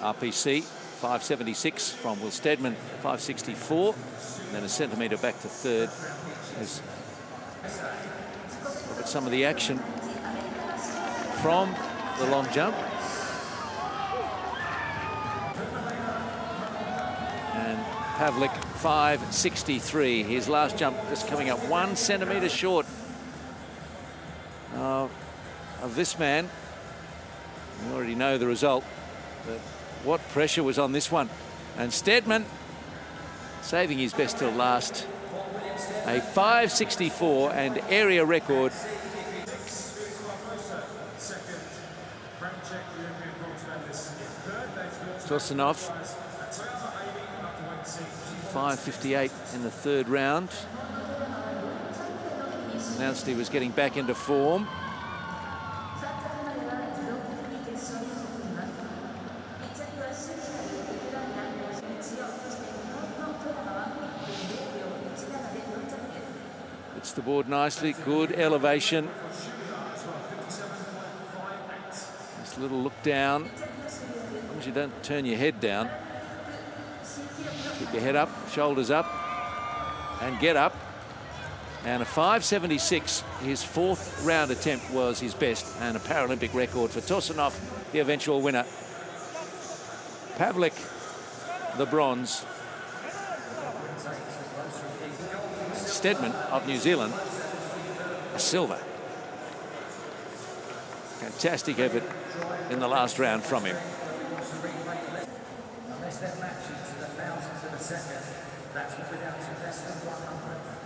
RPC, 576 from Will Stedman, 564. And then a centimetre back to third as look at some of the action from the long jump. And Pavlyk 563. His last jump just coming up one centimetre short uh, of this man. We already know the result, but what pressure was on this one. And Stedman saving his best till last. A 564 and area record. Torsunov 558 in the third round. Announced he was getting back into form. Hits the board nicely, good elevation. Just a little look down. As long as you don't turn your head down. Keep your head up, shoulders up, and get up. And a 576, his fourth round attempt was his best and a Paralympic record for Torsunov, the eventual winner. Pavlyk, the bronze. Stedman of New Zealand, a silver. Fantastic effort in the last round from him. Unless to the thousands of a second, that's less than 100.